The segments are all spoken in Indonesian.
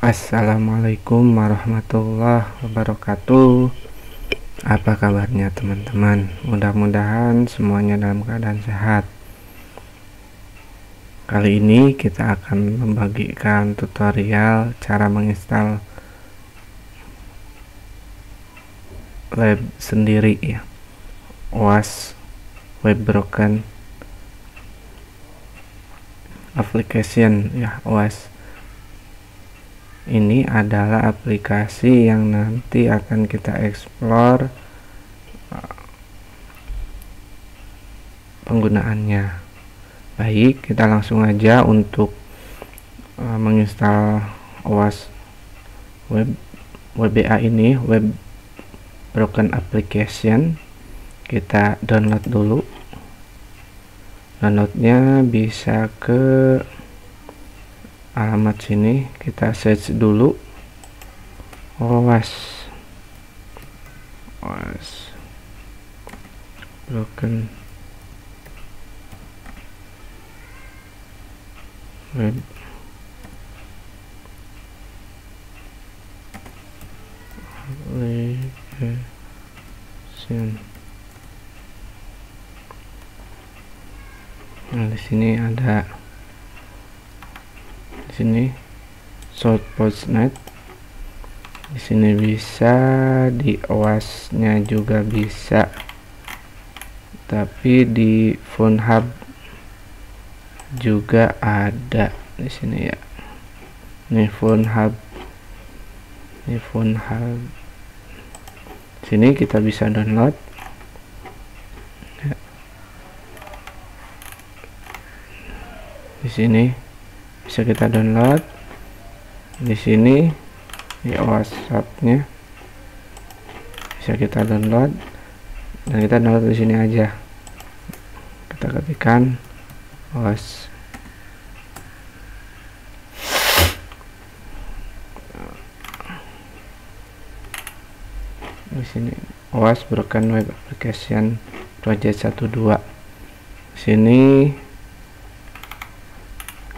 Assalamualaikum warahmatullahi wabarakatuh. Apa kabarnya teman-teman? Mudah-mudahan semuanya dalam keadaan sehat. Kali ini kita akan membagikan tutorial cara menginstal web sendiri ya. OAS web broken application ya OAS ini adalah aplikasi yang nanti akan kita explore uh, penggunaannya. Baik kita langsung aja untuk uh, menginstal OAS web WBA ini web broken application. Kita download dulu. Downloadnya bisa ke alamat sini kita search dulu. OWAS OWAS broken. Web application nah di sini ada sini short postnet di sini bisa di OAS-nya juga bisa. Tapi di phone hub juga ada di sini ya. Ini phone hub. Ini phone hub. Sini kita bisa download. Ya. di sini bisa kita download. Di sini di WhatsAppnya. Bisa kita download. Dan kita download di sini aja. Kita ketikkan was di sini OAS Broken Web Application Project 12 sini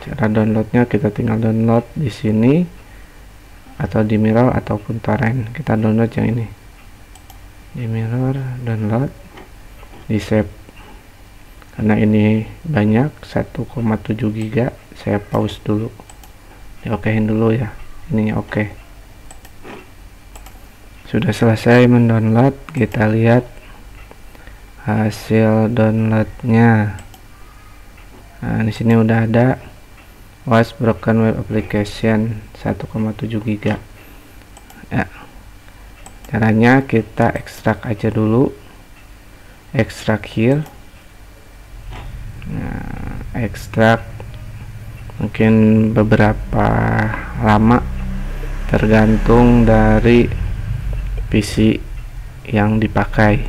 cara downloadnya kita tinggal download di sini atau di mirror ataupun torrent. Kita download yang ini. Di mirror download di save. Karena ini banyak 1,7 giga saya pause dulu. Di okein dulu ya ini oke. Okay. sudah selesai mendownload kita lihat hasil downloadnya. Nah di sini udah ada was broken web application 1,7 giga. Ya. Caranya kita ekstrak aja dulu. Ekstrak here. Nah ekstrak mungkin beberapa lama. Tergantung dari PC yang dipakai.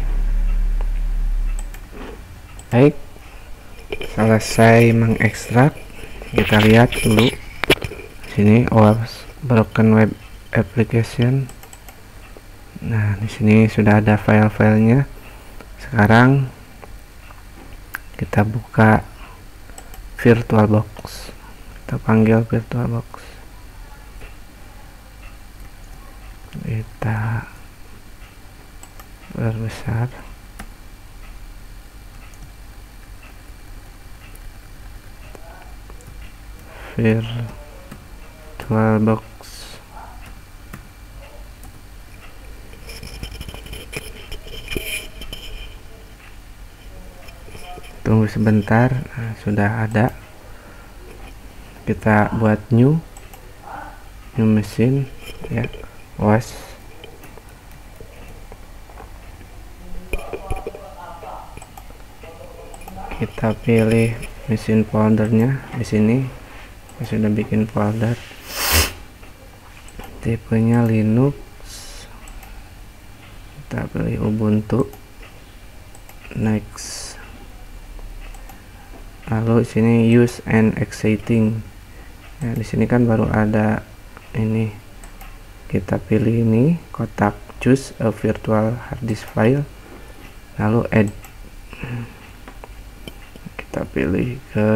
Baik. Selesai mengekstrak kita lihat dulu. Sini OAS broken web application. Nah di sini sudah ada file-filenya. Sekarang kita buka virtualbox kita panggil virtualbox kita berbesar virtual box. Tunggu sebentar nah, sudah ada. Kita buat new new mesin ya was kita pilih mesin foldernya di sini saya sudah bikin folder tipenya Linux. Kita pilih Ubuntu. Next. Lalu sini use and exciting. Ya di sini kan baru ada ini. Kita pilih ini kotak choose a virtual hard disk file. Lalu add. Kita pilih ke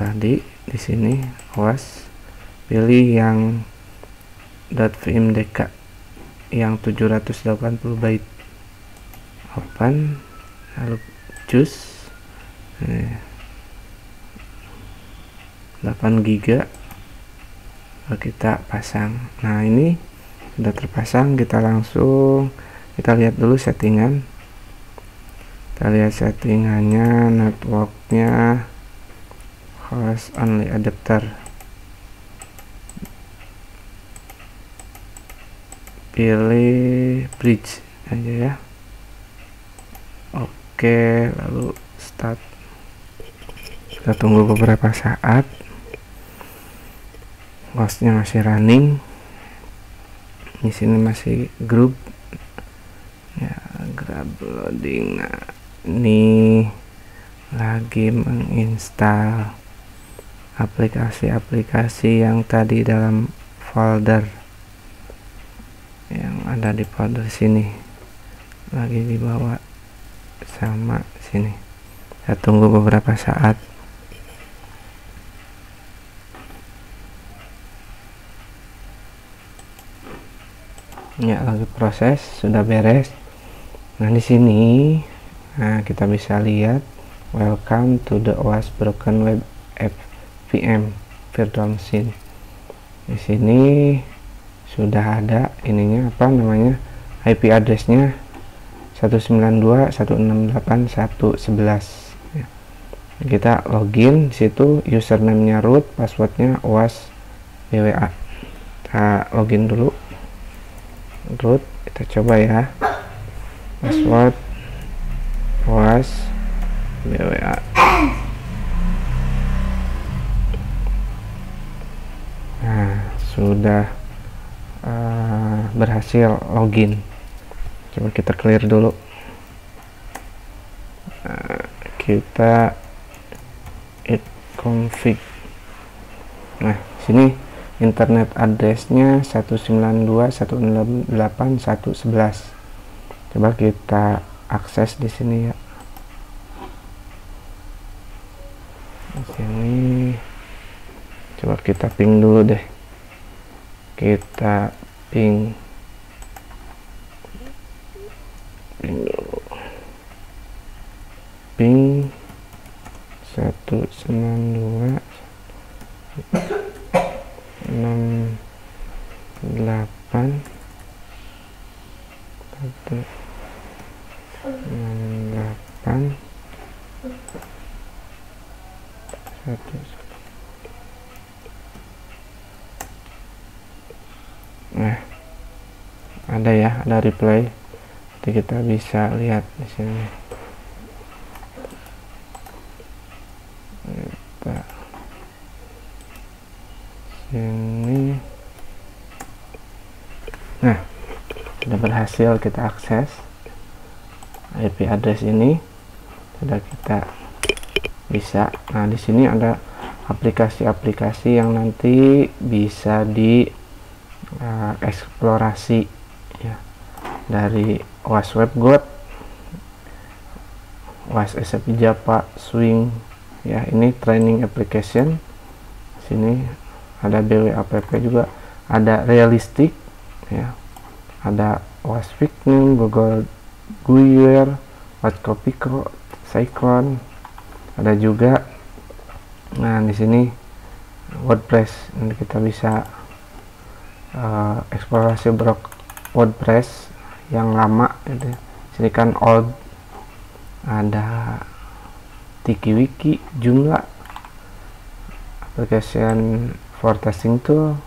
tadi di sini was pilih yang .vmdk yang 780 byte. Open lalu choose eh, 8 giga. Kita pasang. Nah ini sudah terpasang kita langsung kita lihat dulu settingan. Kita lihat settingannya networknya host only adapter. Pilih bridge aja ya. Oke lalu start. Kita tunggu beberapa saat. Hostnya masih running. Di sini masih grup ya grab loading. Nah ini lagi menginstal aplikasi-aplikasi yang tadi dalam folder yang ada di folder sini. Lagi dibawa sama sini. Saya tunggu beberapa saat. Ya lagi proses sudah beres. Nah di sini nah kita bisa lihat welcome to the OAS broken web FVM virtual machine. Di sini sudah ada ininya apa namanya IP addressnya 192.168.111 ya. kita login situ username-nya root passwordnya OAS BWA kita login dulu. Root kita coba ya. Password was BWA nah sudah uh, berhasil login. Coba kita clear dulu. Nah, kita it config. Nah sini internet addressnya 192.168.111 coba kita akses di sini ya. Di sini. Coba kita ping dulu deh kita ping. Ping. Ping 192 68 1 ada replay jadi kita bisa lihat di sini. Kita ini nah sudah berhasil kita akses IP address ini. Sudah kita bisa. Nah di sini ada aplikasi-aplikasi yang nanti bisa di uh, eksplorasi ya dari OAS WebGot OAS SAP Java Swing. Ya ini training application. Sini ada BWAPP juga. Ada realistik ya. Ada Wasfik Google Guiwer Watcopico Cyclone. Ada juga. Nah di sini WordPress. Nanti kita bisa uh, eksplorasi brok WordPress yang lama gitu. sini kan old ada TikiWiki Joomla application for testing tool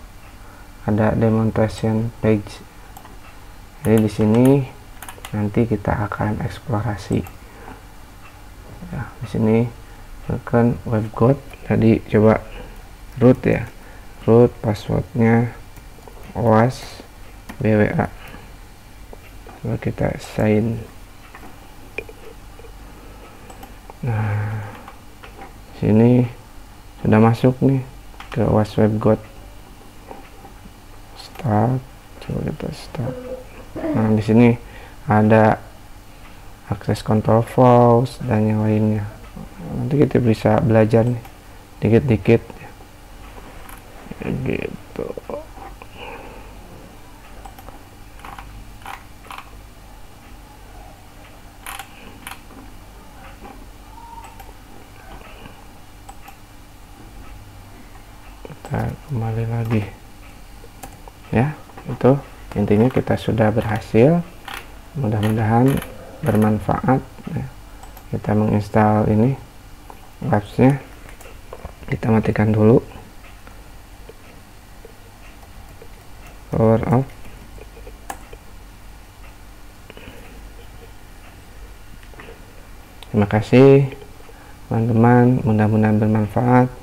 ada demonstration page. Jadi di sini nanti kita akan eksplorasi. Ya di sini tekan webcode tadi coba root ya. Root passwordnya OAS BWA coba kita sign. Nah sini sudah masuk nih ke was webgot start. Coba kita start. Nah di sini ada akses control flows dan yang lainnya. Nanti kita bisa belajar nih dikit-dikit. Gitu kita kembali lagi. Ya itu intinya kita sudah berhasil. Mudah-mudahan bermanfaat ya. kita menginstal ini apps-nya kita matikan dulu. Power off. Terima kasih teman-teman. Mudah-mudahan bermanfaat